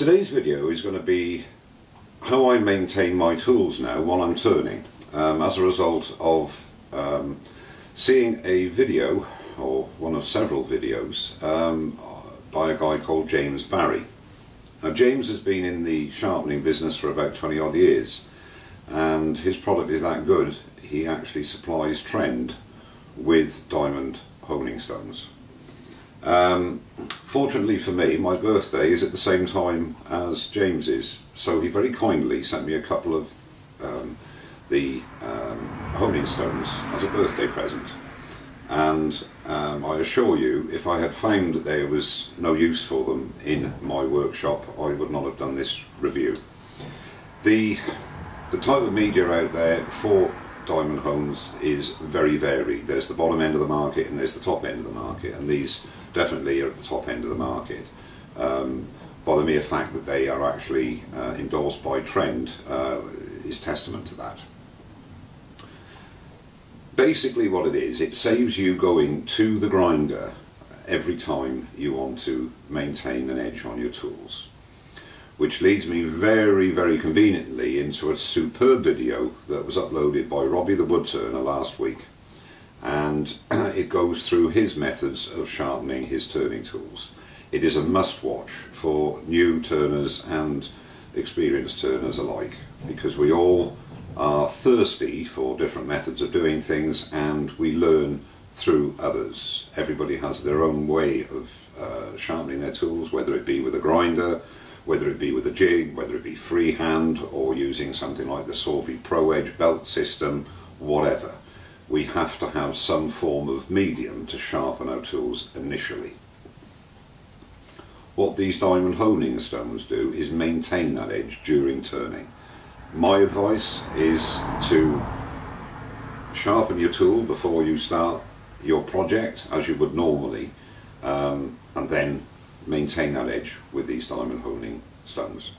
Today's video is going to be how I maintain my tools now while I'm turning um, as a result of um, seeing a video or one of several videos um, by a guy called James Barry. Now James has been in the sharpening business for about 20 odd years and his product is that good he actually supplies Trend with diamond honing stones. Um, fortunately for me, my birthday is at the same time as James's, so he very kindly sent me a couple of um, the um, honing stones as a birthday present. And um, I assure you, if I had found that there was no use for them in my workshop, I would not have done this review. The, the type of media out there for diamond hones is very varied. There's the bottom end of the market and there's the top end of the market, and these definitely are at the top end of the market. Um, by the mere fact that they are actually uh, endorsed by Trend uh, is testament to that. Basically what it is, it saves you going to the grinder every time you want to maintain an edge on your tools. Which leads me very, very conveniently into a superb video that was uploaded by Robbie the Woodturner last week and it goes through his methods of sharpening his turning tools. It is a must watch for new turners and experienced turners alike because we all are thirsty for different methods of doing things and we learn through others. Everybody has their own way of uh, sharpening their tools, whether it be with a grinder, whether it be with a jig, whether it be freehand or using something like the Sorby Pro Edge belt system, whatever we have to have some form of medium to sharpen our tools initially. What these diamond honing stones do is maintain that edge during turning. My advice is to sharpen your tool before you start your project as you would normally um, and then maintain that edge with these diamond honing stones.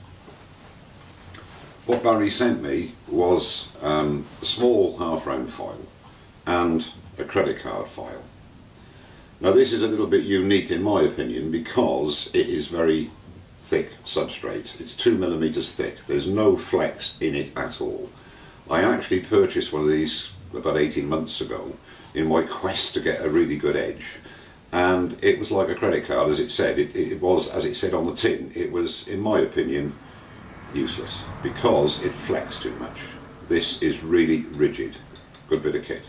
What Barry sent me was um, a small half round file and a credit card file. Now this is a little bit unique in my opinion because it is very thick substrate. It's two millimeters thick. There's no flex in it at all. I actually purchased one of these about 18 months ago in my quest to get a really good edge and it was like a credit card as it said. It, it was as it said on the tin. It was in my opinion useless because it flexed too much. This is really rigid. Good bit of kit.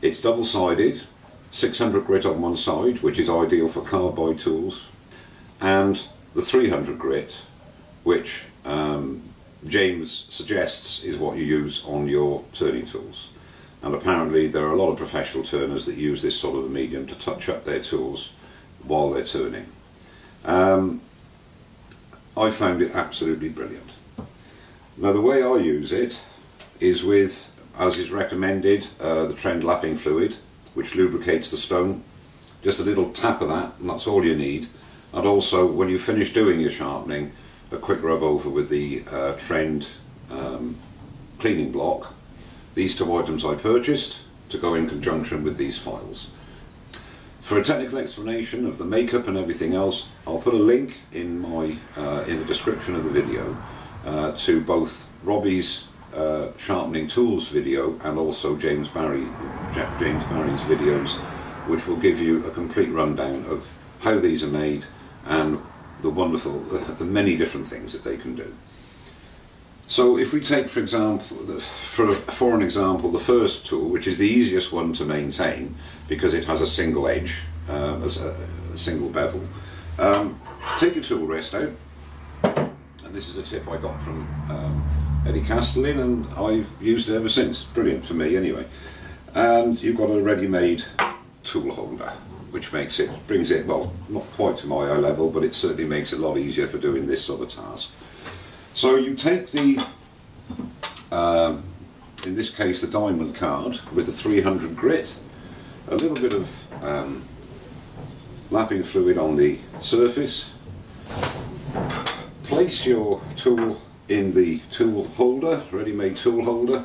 It's double-sided, 600 grit on one side, which is ideal for carbide tools, and the 300 grit, which um, James suggests is what you use on your turning tools. And apparently there are a lot of professional turners that use this sort of a medium to touch up their tools while they're turning. Um, I found it absolutely brilliant. Now the way I use it is with as is recommended, uh, the trend lapping fluid, which lubricates the stone. Just a little tap of that, and that's all you need. And also, when you finish doing your sharpening, a quick rub over with the uh, trend um, cleaning block. These two items I purchased to go in conjunction with these files. For a technical explanation of the makeup and everything else, I'll put a link in my uh, in the description of the video uh, to both Robbie's uh, sharpening tools video and also James Barry, James Barry's videos, which will give you a complete rundown of how these are made and the wonderful, the many different things that they can do. So if we take, for example, for, for an example, the first tool, which is the easiest one to maintain because it has a single edge, uh, as a, a, single bevel, um, take your tool rest out, and this is a tip I got from um, Eddie Castelin and I've used it ever since. Brilliant for me anyway. And you've got a ready-made tool holder which makes it, brings it, well, not quite to my eye level, but it certainly makes it a lot easier for doing this sort of task. So you take the, um, in this case, the diamond card with the 300 grit, a little bit of um, lapping fluid on the surface, place your tool in the tool holder, ready-made tool holder,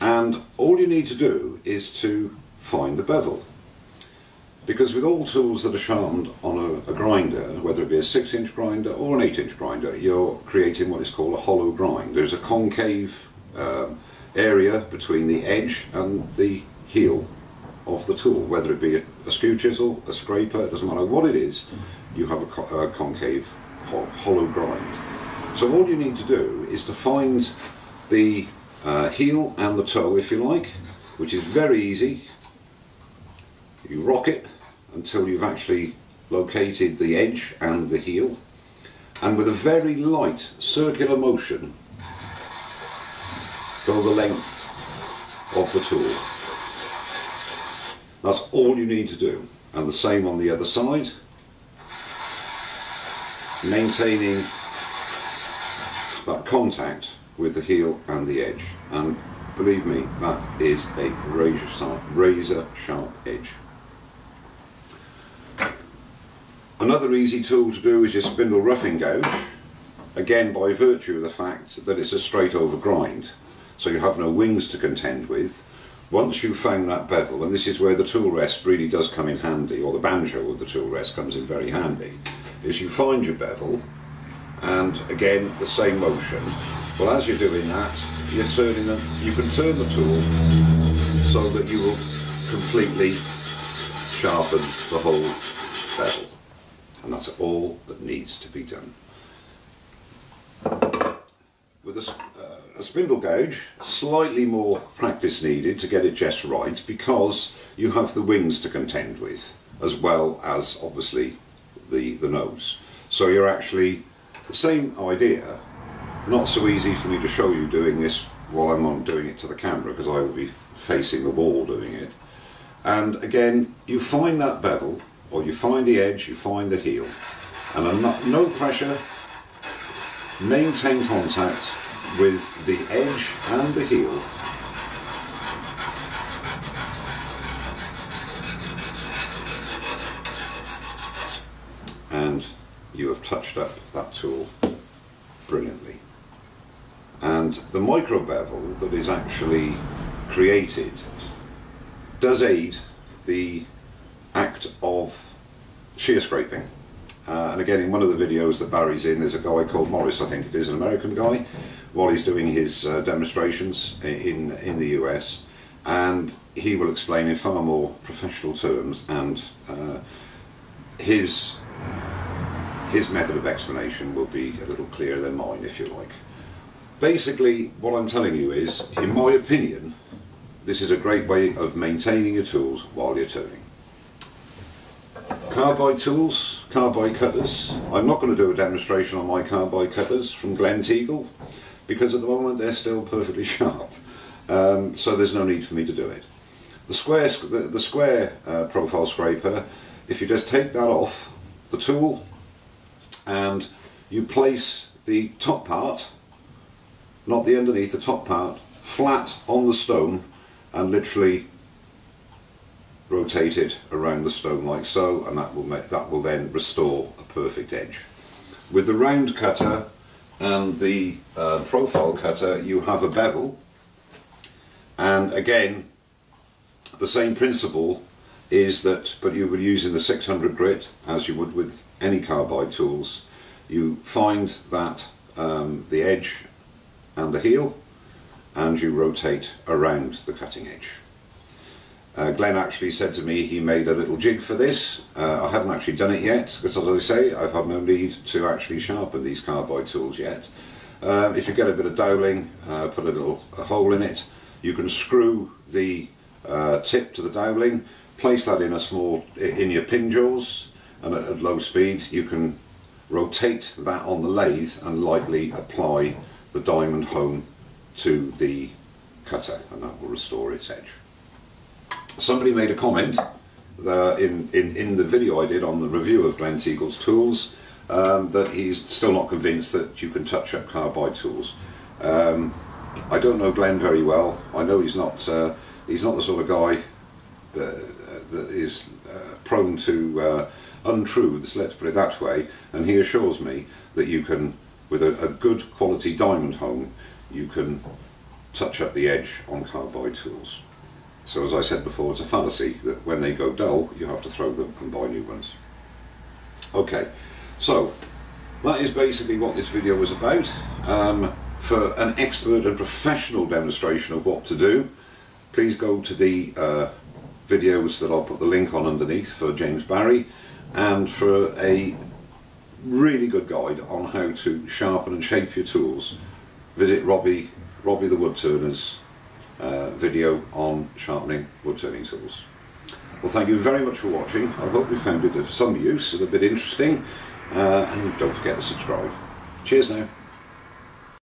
and all you need to do is to find the bevel. Because with all tools that are sharpened on a, a grinder, whether it be a 6 inch grinder or an 8 inch grinder, you're creating what is called a hollow grind. There's a concave um, area between the edge and the heel of the tool, whether it be a, a skew chisel, a scraper, it doesn't matter what it is, you have a, co a concave ho hollow grind. So all you need to do is to find the uh, heel and the toe, if you like, which is very easy. You rock it until you've actually located the edge and the heel and with a very light circular motion go the length of the tool. That's all you need to do and the same on the other side maintaining that contact with the heel and the edge and believe me that is a razor sharp, razor sharp edge. Another easy tool to do is your spindle roughing gouge again by virtue of the fact that it's a straight over grind. So you have no wings to contend with. Once you've found that bevel and this is where the tool rest really does come in handy or the banjo of the tool rest comes in very handy is you find your bevel and again the same motion. Well as you're doing that you're turning them you can turn the tool so that you will completely sharpen the whole bevel and that's all that needs to be done. With a, uh, a spindle gouge slightly more practice needed to get it just right because you have the wings to contend with as well as obviously the the nose. So you're actually the same idea, not so easy for me to show you doing this while I'm on doing it to the camera because I will be facing the wall doing it. And again, you find that bevel, or you find the edge, you find the heel, and no pressure, maintain contact with the edge and the heel. And you have touched up that tool brilliantly. And the micro bevel that is actually created does aid the act of shear scraping. Uh, and again, in one of the videos that Barry's in, there's a guy called Morris, I think it is, an American guy, while he's doing his uh, demonstrations in, in the US. And he will explain in far more professional terms and uh, his his method of explanation will be a little clearer than mine, if you like. Basically, what I'm telling you is, in my opinion, this is a great way of maintaining your tools while you're turning. Carbide tools, carbide cutters. I'm not going to do a demonstration on my carbide cutters from Glenteagle because at the moment they're still perfectly sharp. Um, so there's no need for me to do it. The square, the, the square uh, profile scraper, if you just take that off the tool and you place the top part, not the underneath, the top part, flat on the stone and literally rotate it around the stone like so and that will make that will then restore a perfect edge. With the round cutter and the uh, profile cutter you have a bevel and again the same principle is that, but you would use in the 600 grit as you would with any carbide tools, you find that um, the edge and the heel and you rotate around the cutting edge. Uh, Glenn actually said to me he made a little jig for this. Uh, I haven't actually done it yet because as I say I've had no need to actually sharpen these carbide tools yet. Uh, if you get a bit of doweling, uh, put a little a hole in it, you can screw the uh, tip to the doweling place that in a small, in your pin jaws and at, at low speed you can rotate that on the lathe and lightly apply the diamond hone to the cutter and that will restore its edge. Somebody made a comment uh, in, in, in the video I did on the review of Glenteagle's tools um, that he's still not convinced that you can touch up carbide tools. Um, I don't know Glenn very well. I know he's not uh, he's not the sort of guy that that is uh, prone to uh, untruths, let's put it that way, and he assures me that you can, with a, a good quality diamond hone, you can touch up the edge on carbide tools. So as I said before, it's a fallacy that when they go dull, you have to throw them and buy new ones. Okay, so that is basically what this video was about. Um, for an expert and professional demonstration of what to do, please go to the uh, videos that I'll put the link on underneath for James Barry and for a really good guide on how to sharpen and shape your tools visit Robbie Robbie the Woodturner's uh, video on sharpening wood turning tools. Well thank you very much for watching I hope you found it of some use and a bit interesting uh, and don't forget to subscribe. Cheers now.